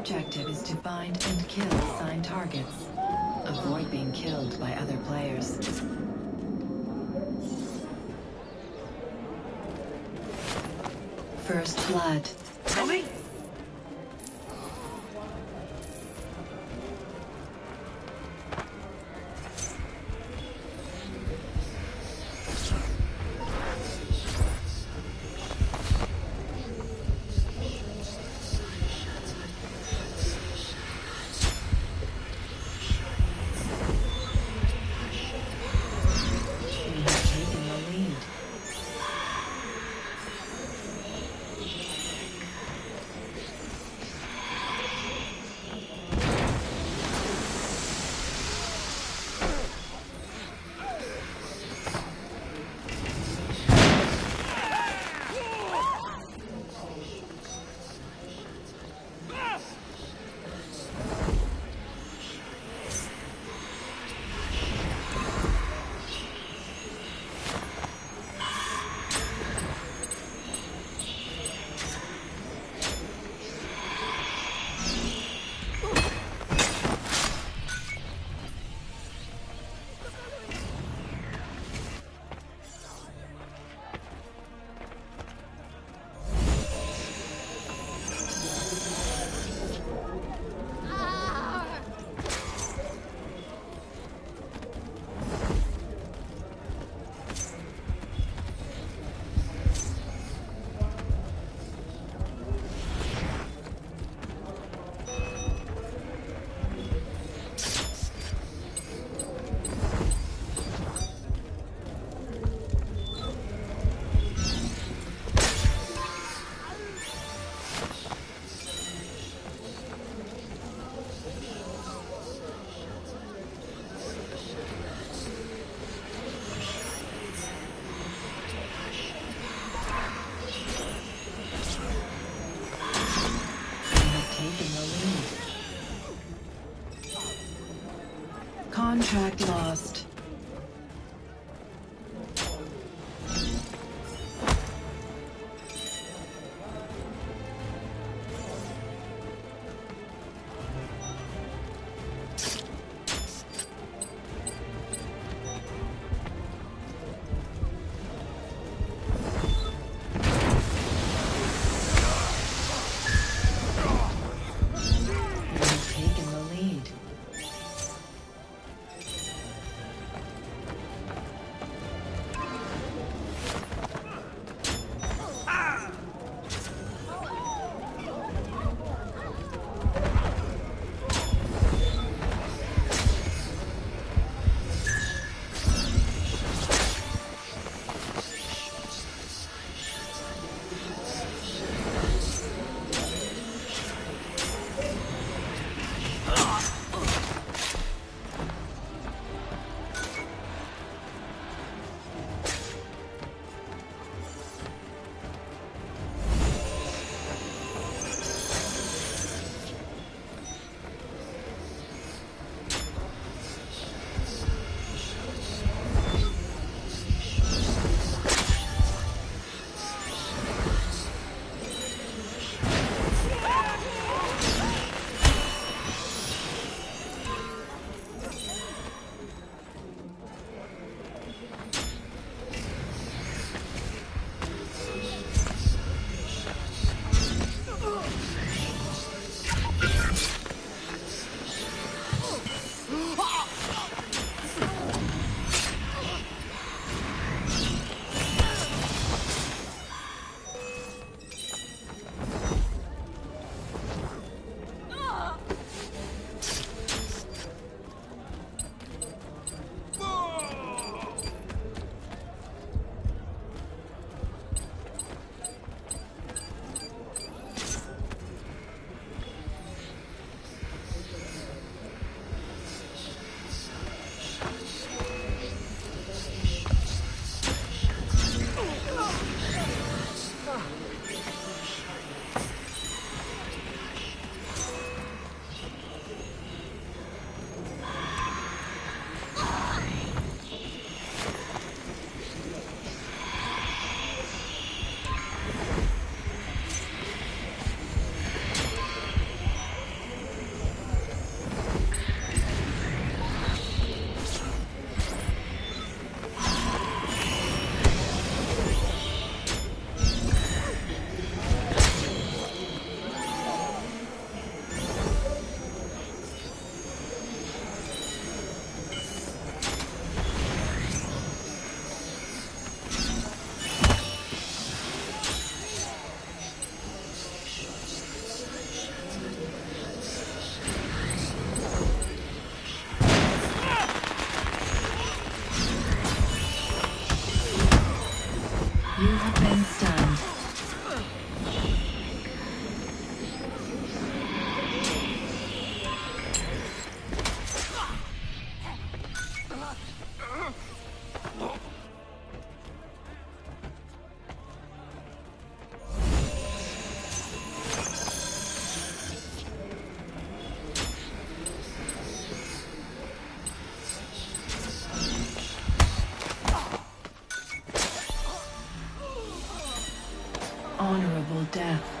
Objective is to find and kill assigned targets. Avoid being killed by other players. First Blood. Lost. honorable death.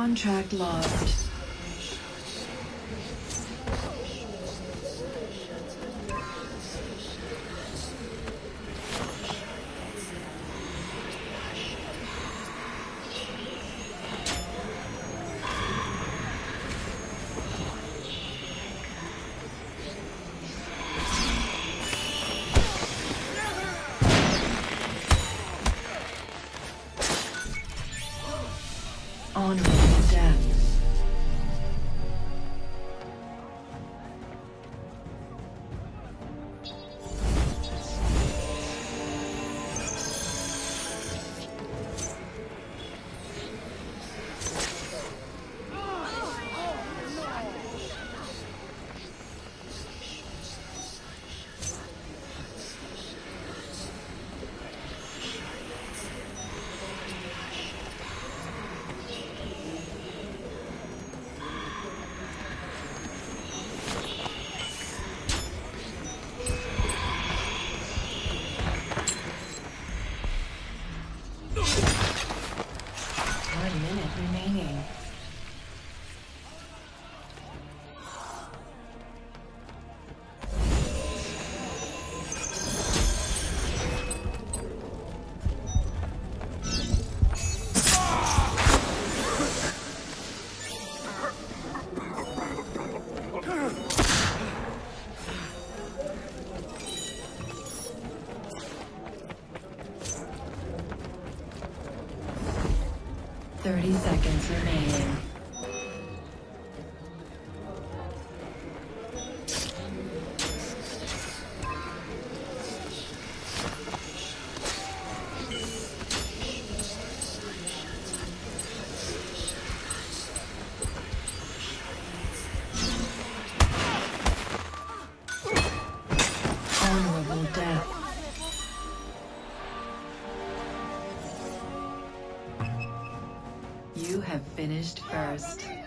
Contract logged. Seconds remaining. Honorable death. Finished first.